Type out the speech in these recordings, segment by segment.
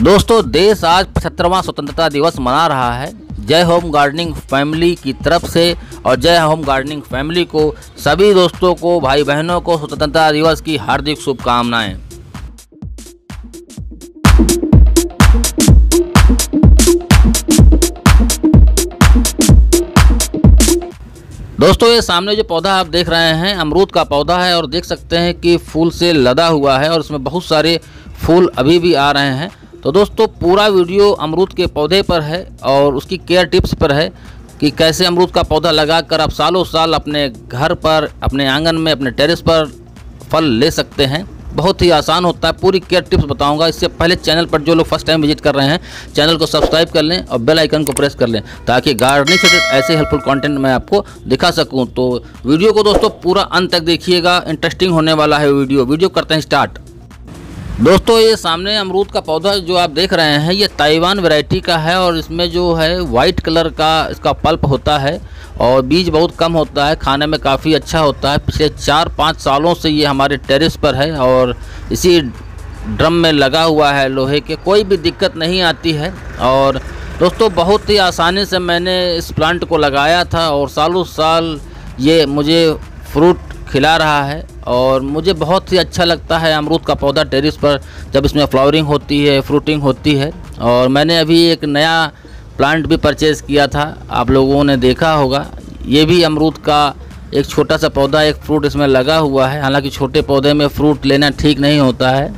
दोस्तों, देश आज पचहत्तरवां स्वतंत्रता दिवस मना रहा है। जय होम गार्डनिंग फैमिली की तरफ़ से और जय होम गार्डनिंग फैमिली को, सभी दोस्तों को भाई बहनों को स्वतंत्रता दिवस की हार्दिक शुभकामनाएँ। दोस्तों, ये सामने जो पौधा आप देख रहे हैं, अमरूद का पौधा है और देख सकते हैं कि फूल से लदा हुआ है और इसमें बहुत सारे फूल अभी भी आ रहे हैं। तो दोस्तों, पूरा वीडियो अमरूद के पौधे पर है और उसकी केयर टिप्स पर है कि कैसे अमरूद का पौधा लगाकर आप सालों साल अपने घर पर, अपने आँगन में, अपने टेरेस पर फल ले सकते हैं। बहुत ही आसान होता है, पूरी केयर टिप्स बताऊँगा। इससे पहले चैनल पर जो लोग फ़र्स्ट टाइम विज़िट कर रहे हैं चैनल को सब्सक्राइब कर लें और बेल आइकन को प्रेस कर लें ताकि गार्डनिंग से ऐसे हेल्पफुल कंटेंट मैं आपको दिखा सकूँ। तो वीडियो को दोस्तों, पूरा अंत तक देखिएगा। इंटरेस्टिंग होने वाला है वीडियो। वीडियो करते हैं स्टार्ट दोस्तों, ये सामने अमरूद का पौधा जो आप देख रहे हैं, ये ताइवान वैरायटी का है और इसमें जो है वाइट कलर का इसका पल्प होता है और बीज बहुत कम होता है, खाने में काफ़ी अच्छा होता है। पिछले चार पाँच सालों से ये हमारे टेरेस पर है और इसी ड्रम में लगा हुआ है लोहे के। कोई भी दिक्कत नहीं आती है और दोस्तों, बहुत ही आसानी से मैंने इस प्लांट को लगाया था और सालों साल ये मुझे फ्रूट खिला रहा है और मुझे बहुत ही अच्छा लगता है अमरूद का पौधा टेरिस पर, जब इसमें फ्लावरिंग होती है, फ्रूटिंग होती है। और मैंने अभी एक नया प्लांट भी परचेज़ किया था, आप लोगों ने देखा होगा। ये भी अमरूद का एक छोटा सा पौधा, एक फ्रूट इसमें लगा हुआ है। हालाँकि छोटे पौधे में फ्रूट लेना ठीक नहीं होता है।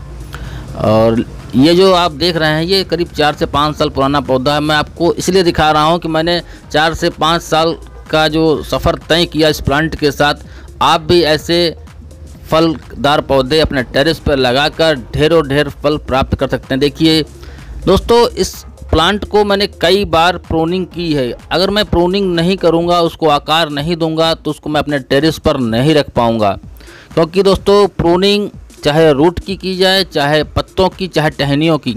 और ये जो आप देख रहे हैं, ये करीब चार से पाँच साल पुराना पौधा है। मैं आपको इसलिए दिखा रहा हूँ कि मैंने चार से पाँच साल का जो सफ़र तय किया इस प्लांट के साथ आप भी ऐसे फलदार पौधे अपने टेरेस पर लगाकर ढेरों ढेर फल प्राप्त कर सकते हैं। देखिए, दोस्तों, इस प्लांट को मैंने कई बार प्रोनिंग की है। अगर मैं प्रोनिंग नहीं करूँगा, उसको आकार नहीं दूँगा तो उसको मैं अपने टेरेस पर नहीं रख पाऊँगा। क्योंकि दोस्तों प्रोनिंग चाहे रूट की की जाए, चाहे पत्तों की, चाहे टहनियों की,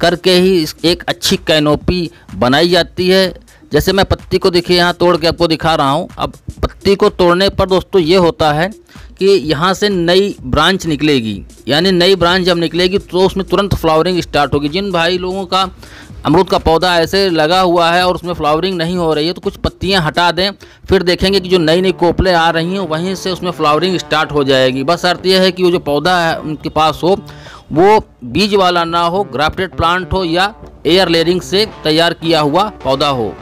करके ही एक अच्छी कैनोपी बनाई जाती है। जैसे मैं पत्ती को देखिए, यहाँ तोड़ के आपको दिखा रहा हूँ। अब पत्ती को तोड़ने पर दोस्तों ये होता है कि यहाँ से नई ब्रांच निकलेगी। यानी नई ब्रांच जब निकलेगी तो उसमें तुरंत फ्लावरिंग स्टार्ट होगी। जिन भाई लोगों का अमरूद का पौधा ऐसे लगा हुआ है और उसमें फ्लावरिंग नहीं हो रही है तो कुछ पत्तियाँ हटा दें। फिर देखेंगे कि जो नई नई कोपले आ रही हैं, वहीं से उसमें फ्लावरिंग स्टार्ट हो जाएगी। बस अर्थ यह है कि वो जो पौधा है, उनके पास हो, वो बीज वाला ना हो, ग्राफ्टेड प्लांट हो या एयर लेयरिंग से तैयार किया हुआ पौधा हो।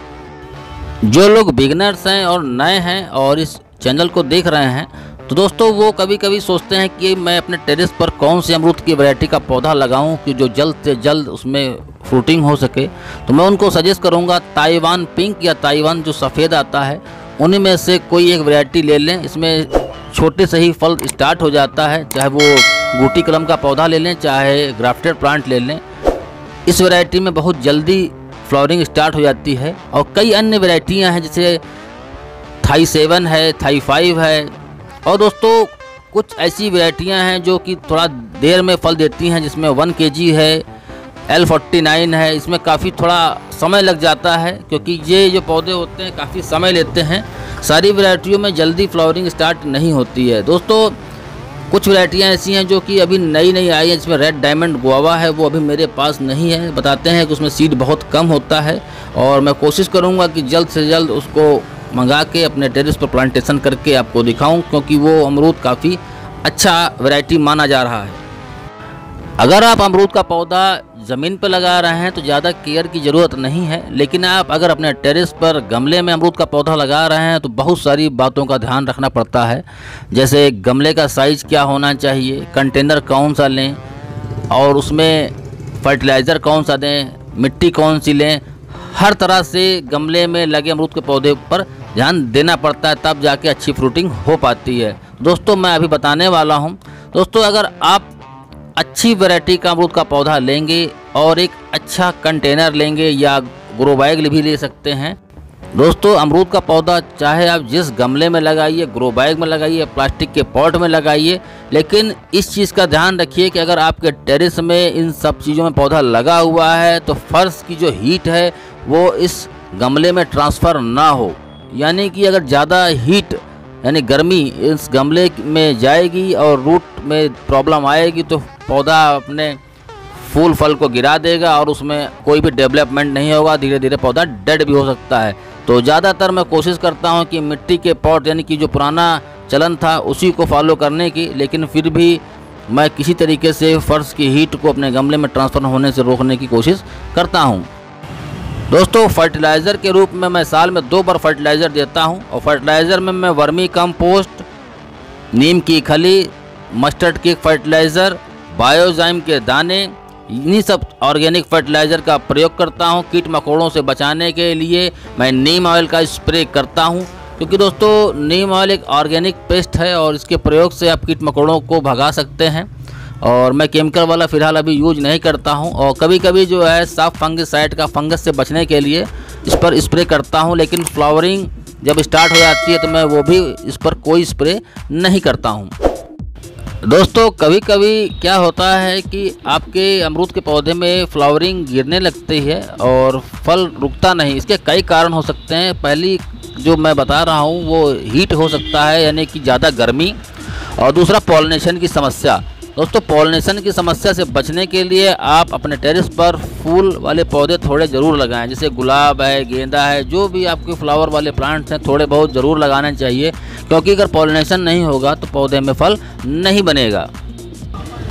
जो लोग बिगनर्स हैं और नए हैं और इस चैनल को देख रहे हैं तो दोस्तों वो कभी कभी सोचते हैं कि मैं अपने टेरेस पर कौन से अमरूद की वैरायटी का पौधा लगाऊँ कि जो जल्द से जल्द उसमें फ्रूटिंग हो सके। तो मैं उनको सजेस्ट करूँगा ताइवान पिंक या ताइवान जो सफ़ेद आता है, उन्हीं में से कोई एक वैरायटी ले लें। इसमें छोटे से ही फल स्टार्ट हो जाता है, चाहे वो बूटी कलम का पौधा ले लें, चाहे ग्राफ्टेड प्लांट ले लें। इस वैरायटी में बहुत जल्दी फ्लावरिंग स्टार्ट हो जाती है और कई अन्य वेराइटियाँ हैं, जैसे थाई सेवन है, थाई फाइव है। और दोस्तों, कुछ ऐसी वेराइटियाँ हैं जो कि थोड़ा देर में फल देती हैं, जिसमें वन के है एल फोर्टी नाइन है, इसमें काफ़ी थोड़ा समय लग जाता है, क्योंकि ये जो पौधे होते हैं, काफ़ी समय लेते हैं। सारी वैरायटियों में जल्दी फ्लावरिंग स्टार्ट नहीं होती है। दोस्तों कुछ वैरायटियाँ ऐसी हैं जो कि अभी नई नई आई हैं, जिसमें रेड डायमंड गुआवा है, वो अभी मेरे पास नहीं है। बताते हैं कि उसमें सीड बहुत कम होता है और मैं कोशिश करूँगा कि जल्द से जल्द उसको मंगा के अपने टेरिस पर प्लांटेशन करके आपको दिखाऊँ, क्योंकि वो अमरूद काफ़ी अच्छा वैरायटी माना जा रहा है। अगर आप अमरूद का पौधा ज़मीन पर लगा रहे हैं तो ज़्यादा केयर की ज़रूरत नहीं है, लेकिन आप अगर अपने टेरेस पर गमले में अमरूद का पौधा लगा रहे हैं तो बहुत सारी बातों का ध्यान रखना पड़ता है। जैसे गमले का साइज़ क्या होना चाहिए कंटेनर कौन सा लें, और उसमें फर्टिलाइज़र कौन सा दें, मिट्टी कौन सी लें, हर तरह से गमले में लगे अमरूद के पौधे पर ध्यान देना पड़ता है, तब जाके अच्छी फ्रूटिंग हो पाती है। दोस्तों, मैं अभी बताने वाला हूँ। दोस्तों, अगर आप अच्छी वैरायटी का अमरूद का पौधा लेंगे और एक अच्छा कंटेनर लेंगे या ग्रो बैग भी ले सकते हैं। दोस्तों, अमरूद का पौधा चाहे आप जिस गमले में लगाइए ग्रो बैग में लगाइए, प्लास्टिक के पॉट में लगाइए, लेकिन इस चीज़ का ध्यान रखिए कि अगर आपके टेरिस में इन सब चीज़ों में पौधा लगा हुआ है तो फर्श की जो हीट है, वो इस गमले में ट्रांसफ़र ना हो। यानी कि अगर ज़्यादा हीट यानी गर्मी इस गमले में जाएगी और रूट में प्रॉब्लम आएगी तो पौधा अपने फूल, फल को गिरा देगा और उसमें कोई भी डेवलपमेंट नहीं होगा। धीरे धीरे पौधा डेड भी हो सकता है। तो ज़्यादातर मैं कोशिश करता हूँ कि मिट्टी के पॉट यानी कि जो पुराना चलन था, उसी को फॉलो करने की, लेकिन फिर भी मैं किसी तरीके से फर्श की हीट को अपने गमले में ट्रांसफ़र होने से रोकने की कोशिश करता हूँ। दोस्तों फर्टिलाइज़र के रूप में मैं साल में दो बार फर्टिलाइज़र देता हूँ और फर्टिलाइज़र में मैं वर्मी कंपोस्ट नीम की खली मस्टर्ड की फर्टिलाइज़र बायोजाइम के दाने, इन्हीं सब ऑर्गेनिक फर्टिलाइज़र का प्रयोग करता हूँ कीट मकोड़ों से बचाने के लिए। मैं नीम ऑयल का स्प्रे करता हूँ क्योंकि दोस्तों, नीम ऑयल एक ऑर्गेनिक पेस्ट है और इसके प्रयोग से आप कीट मकोड़ों को भगा सकते हैं। और मैं केमिकल वाला फ़िलहाल अभी यूज़ नहीं करता हूँ। और कभी कभी जो है, साफ़ साइड का फंगस से बचने के लिए इस पर स्प्रे करता हूँ, लेकिन फ्लावरिंग जब स्टार्ट हो जाती है तो मैं वो भी इस पर कोई स्प्रे नहीं करता हूँ। दोस्तों कभी कभी क्या होता है कि आपके अमरूद के पौधे में फ्लावरिंग गिरने लगती है और फल रुकता नहीं। इसके कई कारण हो सकते हैं। पहली जो मैं बता रहा हूँ, वो हीट हो सकता है, यानी कि ज़्यादा गर्मी। और दूसरा पॉलिनेशन की समस्या। दोस्तों पॉलिनेशन की समस्या से बचने के लिए आप अपने टेरिस पर फूल वाले पौधे थोड़े ज़रूर लगाएँ, जैसे गुलाब है, गेंदा है, जो भी आपके फ्लावर वाले प्लांट्स हैं, थोड़े बहुत ज़रूर लगाने चाहिए, क्योंकि अगर पॉलिनेशन नहीं होगा तो पौधे में फल नहीं बनेगा।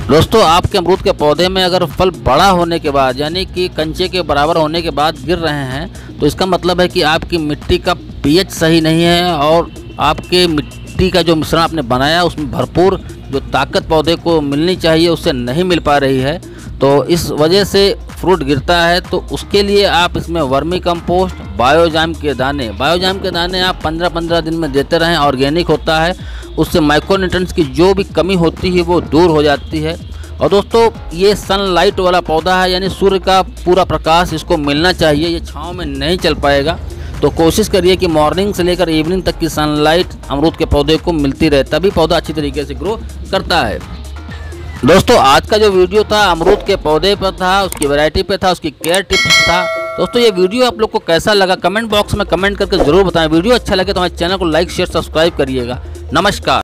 दोस्तों, आपके अमरूद के पौधे में अगर फल बड़ा होने के बाद, यानी कि कंचे के बराबर होने के बाद गिर रहे हैं तो इसका मतलब है कि आपकी मिट्टी का पीएच सही नहीं है और आपके मिट्टी का जो मिश्रण आपने बनाया, उसमें भरपूर जो ताकत पौधे को मिलनी चाहिए उससे नहीं मिल पा रही है तो इस वजह से फ्रूट गिरता है तो उसके लिए आप इसमें वर्मी कंपोस्ट, बायोजाम के दाने, बायोजाम के दाने आप 15-15 दिन में देते रहें, ऑर्गेनिक होता है, उससे माइक्रोन्यूट्रंस की जो भी कमी होती है, वो दूर हो जाती है। और दोस्तों, ये सनलाइट वाला पौधा है, यानी सूर्य का पूरा प्रकाश इसको मिलना चाहिए, ये छाँव में नहीं चल पाएगा। तो कोशिश करिए कि मॉर्निंग से लेकर इवनिंग तक की सनलाइट अमरूद के पौधे को मिलती रहे, तभी पौधा अच्छी तरीके से ग्रो करता है। दोस्तों, आज का जो वीडियो था अमरूद के पौधे पर था, उसकी वैरायटी पे था, उसकी केयर टिप्स था। दोस्तों, ये वीडियो आप लोग को कैसा लगा कमेंट बॉक्स में कमेंट करके ज़रूर बताएँ। वीडियो अच्छा लगे तो हमारे चैनल को लाइक शेयर सब्सक्राइब करिएगा। नमस्कार।